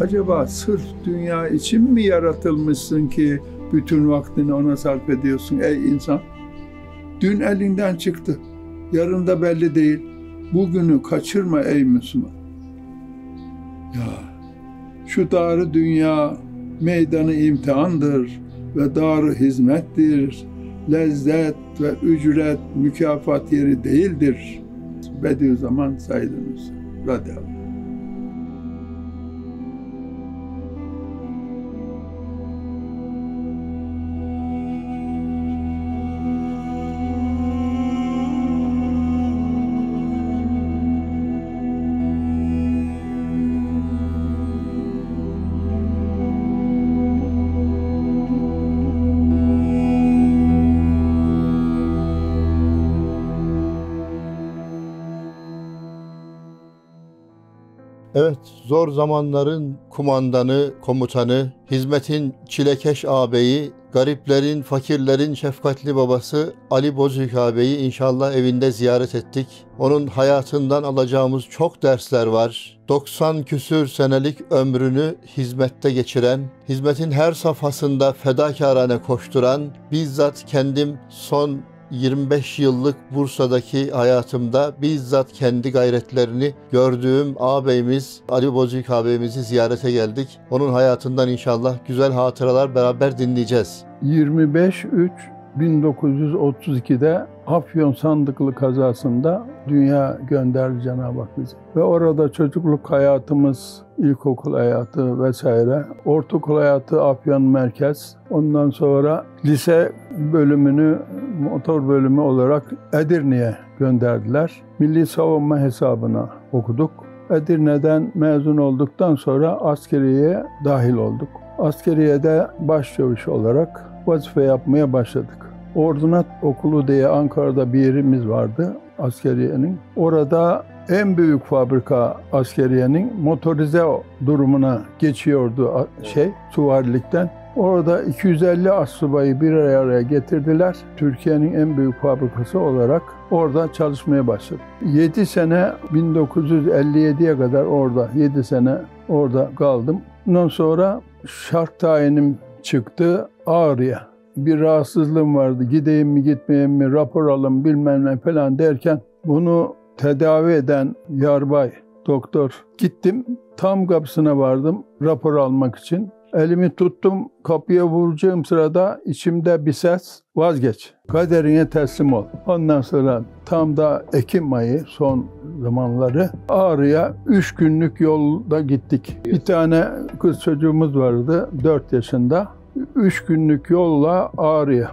Acaba sırf dünya için mi yaratılmışsın ki bütün vaktini ona sarf ediyorsun ey insan? Dün elinden çıktı. Yarın da belli değil. Bugünü kaçırma ey Müslüman. Ya şu darı dünya meydanı imtihandır ve darı hizmettir. Lezzet ve ücret mükafat yeri değildir. Bediüzzaman Said Nursi radıyallahu zor zamanların kumandanı, komutanı, hizmetin çilekeş ağabeyi, gariplerin, fakirlerin şefkatli babası Ali Bozüyük ağabeyi inşallah evinde ziyaret ettik. Onun hayatından alacağımız çok dersler var. 90 küsür senelik ömrünü hizmette geçiren, hizmetin her safhasında fedakarane koşturan, bizzat kendim son 25 yıllık Bursa'daki hayatımda bizzat kendi gayretlerini gördüğüm ağabeyimiz Ali Bozüyük ağabeyimizi ziyarete geldik. Onun hayatından inşallah güzel hatıralar beraber dinleyeceğiz. 25 3 1932'de Afyon Sandıklı kazasında dünya gönderdi Cenab-ı Hak bizi. Ve orada çocukluk hayatımız, ilkokul hayatı vesaire, ortaokul hayatı Afyon Merkez, ondan sonra lise bölümünü motor bölümü olarak Edirne'ye gönderdiler. Milli savunma hesabına okuduk. Edirne'den mezun olduktan sonra askeriye dahil olduk. Askeriyede başçavuş olarak vazife yapmaya başladık. Ordunat Okulu diye Ankara'da bir yerimiz vardı askeriyenin. Orada en büyük fabrika askeriyenin motorize durumuna geçiyordu şey süvarilikten. Orada 250 assubayı bir araya getirdiler. Türkiye'nin en büyük fabrikası olarak orada çalışmaya başladım. 7 sene 1957'ye kadar orada 7 sene orada kaldım. Ondan sonra şark tayinim çıktı Ağrı'ya. Bir rahatsızlığım vardı. Gideyim mi gitmeyeyim mi rapor alın bilmem ne falan derken bunu tedavi eden yarbay doktor gittim. Tam kapısına vardım rapor almak için. Elimi tuttum, kapıya vuracağım sırada içimde bir ses, vazgeç, kaderine teslim ol. Ondan sonra tam da Ekim ayı son zamanları Ağrı'ya üç günlük yolda gittik. Bir tane kız çocuğumuz vardı, dört yaşında. Üç günlük yolla Ağrı'ya.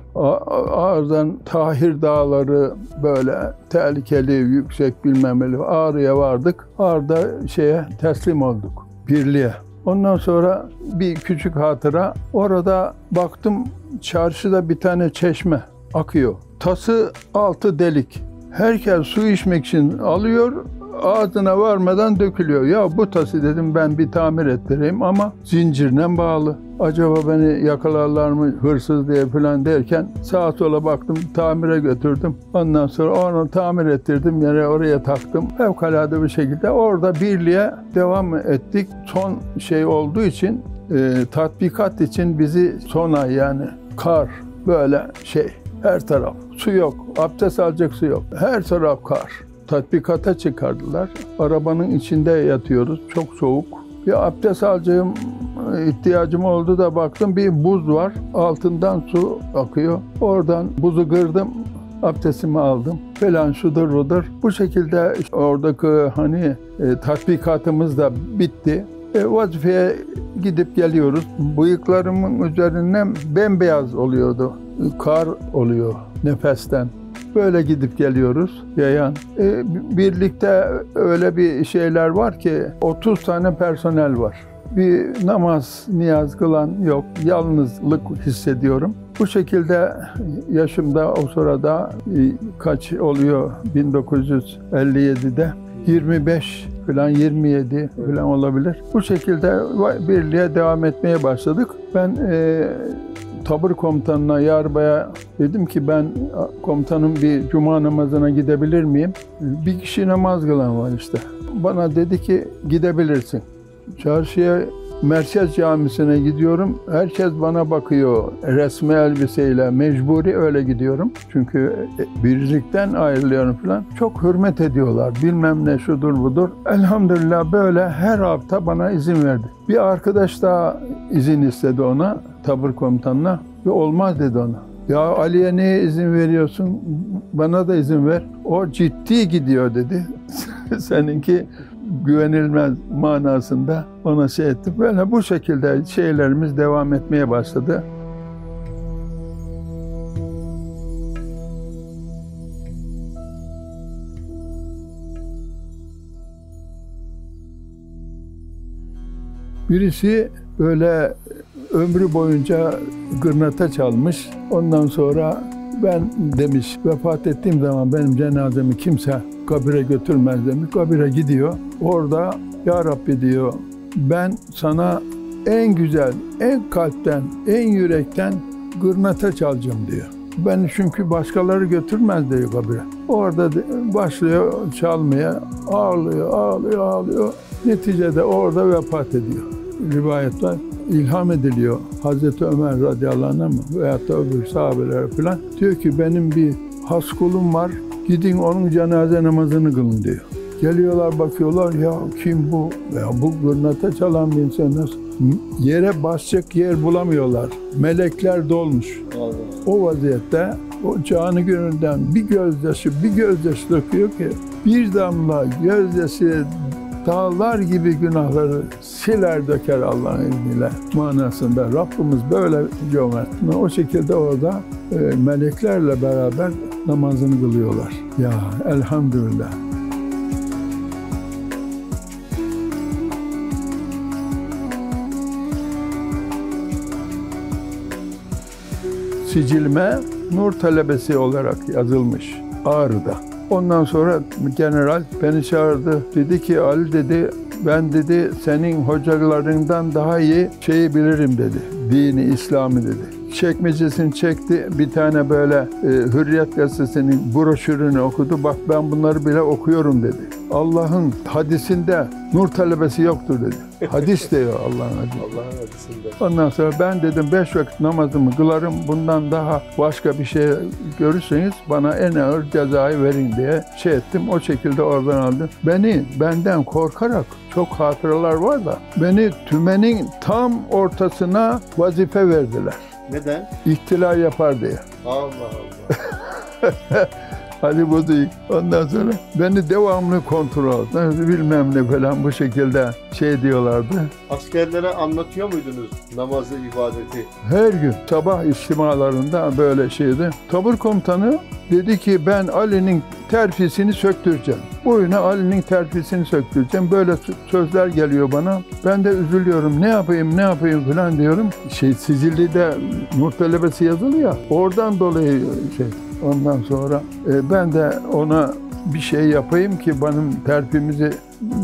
Ağrı'dan Tahir Dağları böyle tehlikeli, yüksek bilmem ne. Ağrı'ya vardık. Ağrı'da şeye teslim olduk. Birliğe. Ondan sonra bir küçük hatıra. Orada baktım çarşıda bir tane çeşme akıyor. Tası altı delik. Herkes su içmek için alıyor, ağzına varmadan dökülüyor. Ya bu tası dedim ben bir tamir ettireyim ama zincirle bağlı. Acaba beni yakalarlar mı hırsız diye falan derken sağa sola baktım tamire götürdüm. Ondan sonra onu tamir ettirdim yere oraya taktım. Fevkalade bir şekilde orada birliğe devam ettik. Son şey olduğu için e, tatbikat için bizi son ay yani kar böyle şey her taraf su yok. Abdest alacak su yok. Her taraf kar tatbikata çıkardılar. Arabanın içinde yatıyoruz. Çok soğuk. Bir abdest alacağım ihtiyacım oldu da baktım bir buz var. Altından su akıyor. Oradan buzu kırdım. Abdestimi aldım falan şudur budur. Bu şekilde oradaki hani e, tatbikatımız da bitti. E, vazifeye gidip geliyoruz. Bıyıklarımın üzerinden bembeyaz oluyordu. Kar oluyor nefesten. Böyle gidip geliyoruz yayan. E, birlikte öyle bir şeyler var ki 30 tane personel var. Bir namaz, niyaz kılan yok. Yalnızlık hissediyorum. Bu şekilde yaşımda o sırada e, kaç oluyor 1957'de 25 falan 27 falan olabilir. Bu şekilde birliğe devam etmeye başladık. Ben e, tabur komutanına, yarbaya dedim ki ben komutanım bir cuma namazına gidebilir miyim? Bir kişi namaz kılan var işte. Bana dedi ki gidebilirsin. Çarşıya Merkez Camisi'ne gidiyorum. Herkes bana bakıyor. Resmi elbiseyle mecburi öyle gidiyorum. Çünkü e, birlikten ayrılıyorum falan. Çok hürmet ediyorlar. Bilmem ne şudur budur. Elhamdülillah böyle her hafta bana izin verdi. Bir arkadaş daha izin istedi ona, tabur komutanına. Ve olmaz dedi ona. Ya Ali'ye niye izin veriyorsun? Bana da izin ver. O ciddi gidiyor dedi. Seninki güvenilmez manasında ona şey etti. Böyle bu şekilde şeylerimiz devam etmeye başladı. Birisi böyle ömrü boyunca gırnata çalmış. Ondan sonra ben demiş vefat ettiğim zaman benim cenazemi kimse kabire götürmez demiş. Kabire gidiyor. Orada ya Rabbi diyor ben sana en güzel, en kalpten, en yürekten gırnata çalacağım diyor. Ben çünkü başkaları götürmez diyor kabire. Orada başlıyor çalmaya, ağlıyor, ağlıyor, ağlıyor. Neticede orada vefat ediyor. Rivayetler ilham ediliyor. Hazreti Ömer radıyallahu anh mı veyahut da öbür sahabeler falan. Diyor ki benim bir has kulum var. Gidin onun cenaze namazını kılın diyor. Geliyorlar bakıyorlar ya kim bu? Ya bu gırnata çalan bir insan nasıl? Yere basacak yer bulamıyorlar. Melekler dolmuş. O vaziyette o canı gönülden bir gözyaşı bir gözyaşı döküyor ki bir damla gözyaşı dağlar gibi günahları siler döker Allah'ın izniyle manasında. Rabbimiz böyle cömert. O şekilde orada e, meleklerle beraber namazını kılıyorlar. Ya elhamdülillah. Sicilme nur talebesi olarak yazılmış Ağrı'da. Ondan sonra general beni çağırdı. Dedi ki Ali dedi ben dedi senin hocalarından daha iyi şeyi bilirim dedi. Dini, İslam'ı dedi çekmecesini çekti. Bir tane böyle e, Hürriyet Gazetesi'nin broşürünü okudu. Bak ben bunları bile okuyorum dedi. Allah'ın hadisinde nur talebesi yoktur dedi. Hadis diyor Allah'ın hadisi. Allah'ın hadisinde. Ondan sonra ben dedim beş vakit namazımı kılarım. Bundan daha başka bir şey görürseniz bana en ağır cezayı verin diye şey ettim. O şekilde oradan aldım. Beni benden korkarak çok hatıralar var da beni tümenin tam ortasına vazife verdiler. Neden? İhtila yapar diye. Allah Allah. Ali Bozuyuk. Ondan sonra beni devamlı kontrol ettiler. Bilmem ne falan bu şekilde şey diyorlardı. Askerlere anlatıyor muydunuz namazı, ibadeti? Her gün sabah içtimalarında böyle şeydi. Tabur komutanı dedi ki ben Ali'nin terfisini söktüreceğim. Boyuna Ali'nin terfisini söktüreceğim. Böyle sözler geliyor bana. Ben de üzülüyorum. Ne yapayım, ne yapayım falan diyorum. Şey Sicilli'de nur talebesi yazılı ya. Oradan dolayı şey Ondan sonra e, ben de ona bir şey yapayım ki benim terpimizi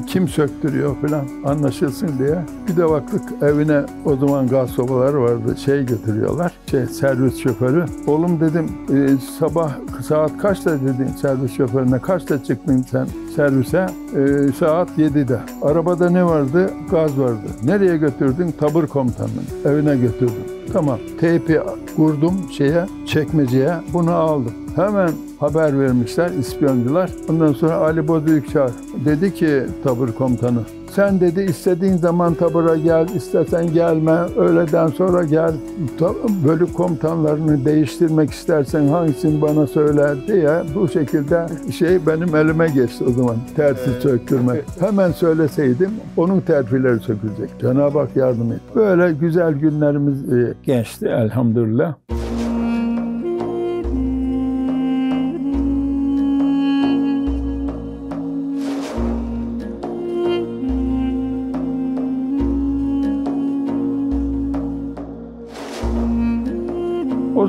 kim söktürüyor falan anlaşılsın diye. Bir de baktık evine o zaman gaz sobaları vardı. Şey getiriyorlar. Şey servis şoförü. Oğlum dedim e, sabah saat kaçta dedin servis şoförüne kaçta çıktın sen servise? E, saat 7'de. Arabada ne vardı? Gaz vardı. Nereye götürdün? Tabur komutanının evine götürdüm. Tamam. Teypi kurdum şeye, çekmeceye. Bunu aldım. Hemen haber vermişler ispiyoncular. Ondan sonra Ali Bozüyük çağır. Dedi ki tabur komutanı, sen dedi istediğin zaman tabura gel, istersen gelme, öğleden sonra gel. Bölük komutanlarını değiştirmek istersen hangisini bana söyle diye bu şekilde şey benim elime geçti o zaman. Tersi söktürmek. Hemen söyleseydim onun terfileri sökülecek. Cenab-ı Hak yardım et. Böyle güzel günlerimiz e, geçti elhamdülillah.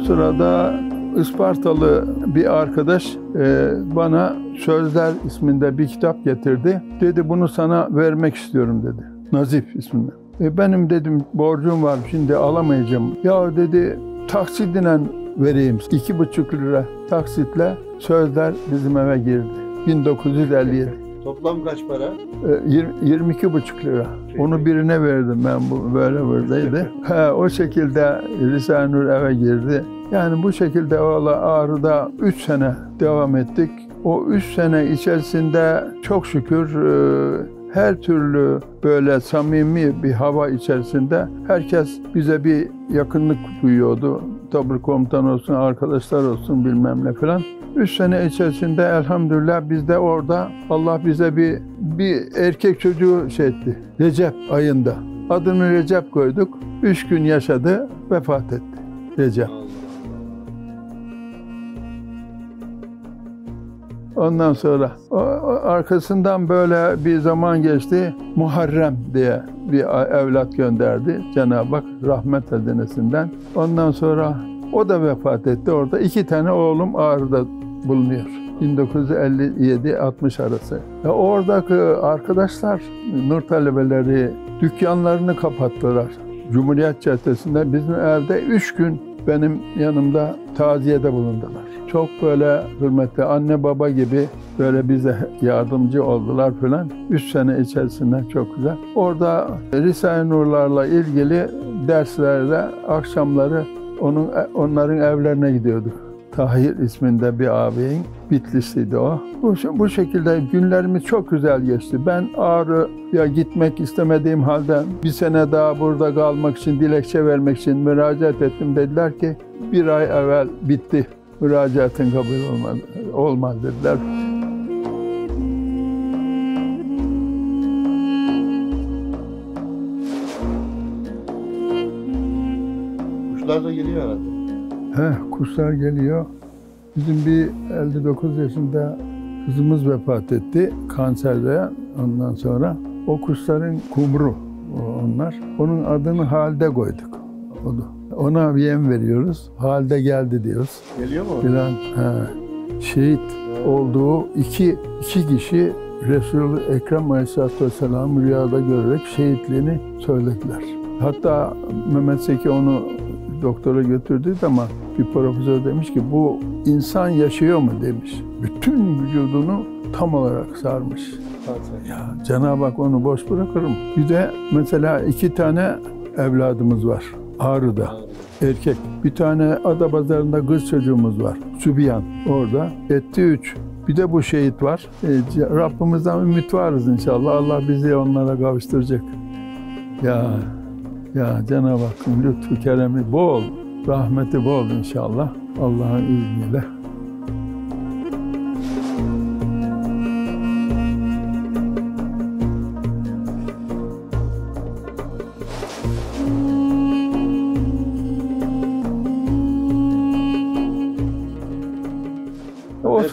Sırada Ispartalı bir arkadaş e, bana Sözler isminde bir kitap getirdi. Dedi bunu sana vermek istiyorum dedi. Nazif isminde. E, benim dedim borcum var şimdi alamayacağım. Ya dedi taksidinen vereyim. iki buçuk lira taksitle Sözler bizim eve girdi. 1957. Toplam kaç para? E, yir- 22 buçuk lira. Onu birine verdim ben bu böyle buradaydı. He, o şekilde Risale-i Nur eve girdi. Yani bu şekilde valla Ağrı'da 3 sene devam ettik. O 3 sene içerisinde çok şükür e, her türlü böyle samimi bir hava içerisinde herkes bize bir yakınlık duyuyordu. Tabur komutan olsun, arkadaşlar olsun bilmem ne falan. Üç sene içerisinde elhamdülillah biz de orada Allah bize bir bir erkek çocuğu şey etti. Recep ayında. Adını Recep koyduk. Üç gün yaşadı, vefat etti. Recep. Ondan sonra o- o arkasından böyle bir zaman geçti. Muharrem diye bir evlat gönderdi Cenab-ı Hak rahmet hazinesinden. Ondan sonra o da vefat etti. Orada iki tane oğlum Ağrı'da bulunuyor. 1957-60 arası. Ve oradaki arkadaşlar, nur talebeleri dükkanlarını kapattılar. Cumhuriyet Caddesi'nde bizim evde üç gün benim yanımda taziyede bulundular. Çok böyle hürmetli anne baba gibi böyle bize yardımcı oldular falan. Üç sene içerisinde çok güzel. Orada Risale-i Nurlarla ilgili derslerde akşamları onun onların evlerine gidiyorduk. Tahir isminde bir ağabeyin. Bitlisliydi o. Bu, bu şekilde günlerimiz çok güzel geçti. Ben Ağrı'ya gitmek istemediğim halde bir sene daha burada kalmak için, dilekçe vermek için müracaat ettim. Dediler ki bir ay evvel bitti. Müracaatın kabul olmaz, olmaz dediler. Kuşlar da geliyor herhalde. Heh, kuşlar geliyor. Bizim bir 59 yaşında kızımız vefat etti kanserde ondan sonra. O kuşların kumru onlar. Onun adını Halde koyduk. O da. Ona yem veriyoruz. Halde geldi diyoruz. Geliyor mu? Filan. He. Şehit olduğu iki, iki kişi Resul-i Ekrem Aleyhisselatü Vesselam rüyada görerek şehitliğini söylediler. Hatta Mehmet Seki onu doktora götürdüğü zaman bir profesör demiş ki bu insan yaşıyor mu demiş. Bütün vücudunu tam olarak sarmış. Ya Cenab-ı Hak onu boş bırakır mı? Bir de mesela iki tane evladımız var Ağrı'da. Erkek. Bir tane Adapazarı'nda kız çocuğumuz var. Sübiyan orada. Etti üç. Bir de bu şehit var. E, Rabbimizden ümit varız inşallah. Allah bizi onlara kavuşturacak. Ya ya Cenab-ı Hakk'ın lütfu keremi bol, rahmeti bol inşallah. Allah'ın izniyle.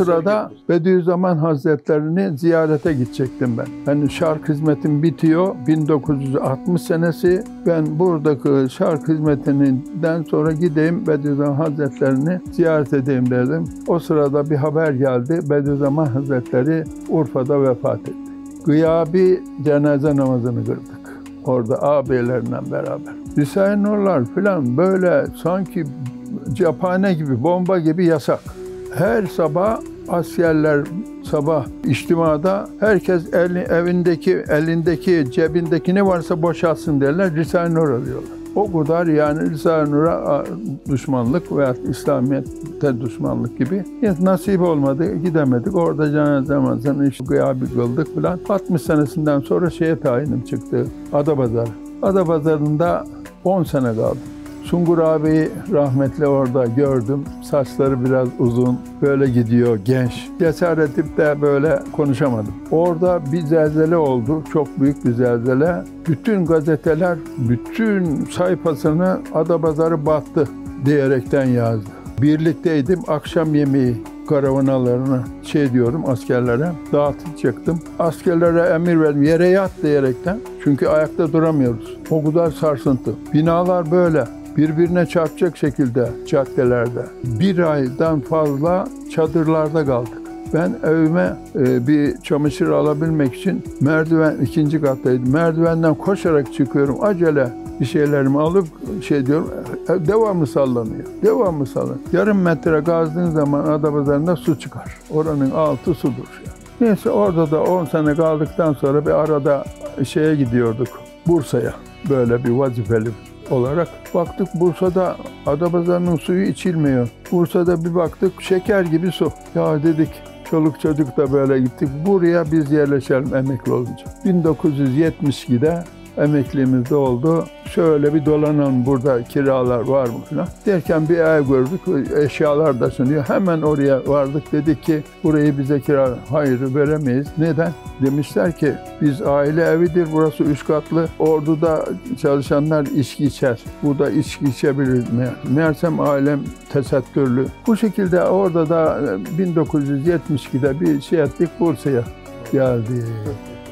Sırada. Bediüzzaman Hazretlerini ziyarete gidecektim ben. Yani şark hizmetim bitiyor 1960 senesi. Ben buradaki şark hizmetinden sonra gideyim Bediüzzaman Hazretlerini ziyaret edeyim dedim. O sırada bir haber geldi. Bediüzzaman Hazretleri Urfa'da vefat etti. Gıyabi cenaze namazını kıldık. Orada ağabeylerle beraber. Risale-i Nurlar falan böyle sanki cephane gibi, bomba gibi yasak. Her sabah askerler sabah içtimada herkes eli, evindeki, elindeki, cebindeki ne varsa boşaltsın derler. Risale-i Nur arıyorlar. O kadar yani Risale-i Nur'a düşmanlık veya İslamiyet'te düşmanlık gibi. Nasip olmadı, gidemedik. Orada cenaze namazını işte gıyabi kıldık falan. 60 senesinden sonra şeye tayinim çıktı. Adapazarı. Adapazarı'nda 10 sene kaldım. Sungur abi rahmetli orada gördüm. Saçları biraz uzun, böyle gidiyor genç. Cesaret edip de böyle konuşamadım. Orada bir zelzele oldu, çok büyük bir zelzele. Bütün gazeteler, bütün sayfasını Adapazarı battı diyerekten yazdı. Birlikteydim, akşam yemeği karavanalarını şey diyorum askerlere dağıtacaktım. Askerlere emir verdim yere yat diyerekten. Çünkü ayakta duramıyoruz. O kadar sarsıntı. Binalar böyle birbirine çarpacak şekilde caddelerde. Bir aydan fazla çadırlarda kaldık. Ben evime e, bir çamaşır alabilmek için merdiven ikinci kattaydım. Merdivenden koşarak çıkıyorum. Acele bir şeylerimi alıp şey diyorum. e, Devamlı sallanıyor. Devamlı sallanıyor. Yarım metre kazdığın zaman Adapazarı'nda su çıkar. Oranın altı sudur. Yani. Neyse orada da 10 sene kaldıktan sonra bir arada şeye gidiyorduk. Bursa'ya böyle bir vazifeli olarak. Baktık Bursa'da Adapazarı'nın suyu içilmiyor. Bursa'da bir baktık şeker gibi su. Ya dedik çoluk çocuk da böyle gittik. Buraya biz yerleşelim emekli olunca. 1972'de emekliliğimiz de oldu. Şöyle bir dolanalım burada kiralar var mı falan. Derken bir ev gördük. Eşyalar da sunuyor. Hemen oraya vardık. Dedik ki burayı bize kira hayır veremeyiz. Neden? Demişler ki biz aile evidir. Burası üç katlı. Orduda çalışanlar içki içer. Burada içki içebilir. Meğer. Meğersem ailem tesettürlü. Bu şekilde orada da 1972'de bir şey ettik Bursa'ya geldi.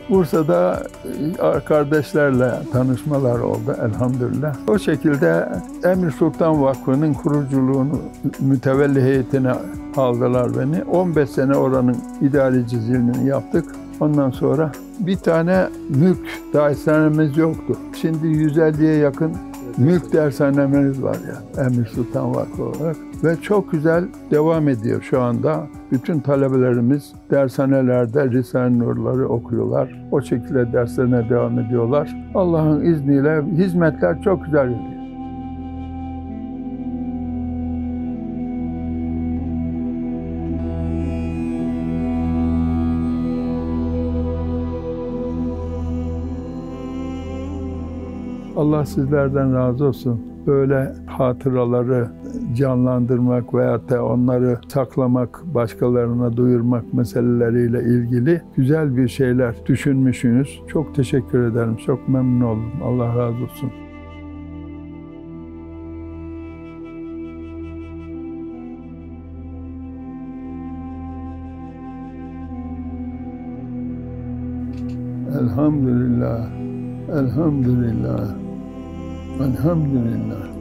Bursa'da e, kardeşlerle tanışmalar oldu elhamdülillah. O şekilde Emir Sultan Vakfı'nın kuruculuğunu mütevelli heyetine aldılar beni. 15 sene oranın idareciliğini yaptık. Ondan sonra bir tane mülk dershanemiz yoktu. Şimdi 150'ye yakın mülk dershanemiz var ya Emir Sultan Vakfı olarak. Ve çok güzel devam ediyor şu anda. Bütün talebelerimiz dershanelerde Risale-i Nurları okuyorlar. O şekilde derslerine devam ediyorlar. Allah'ın izniyle hizmetler çok güzel gidiyor. Allah sizlerden razı olsun. Böyle hatıraları canlandırmak veyahut da onları saklamak, başkalarına duyurmak meseleleriyle ilgili güzel bir şeyler düşünmüşsünüz. Çok teşekkür ederim. Çok memnun oldum. Allah razı olsun. Elhamdülillah. Elhamdülillah. Elhamdülillah.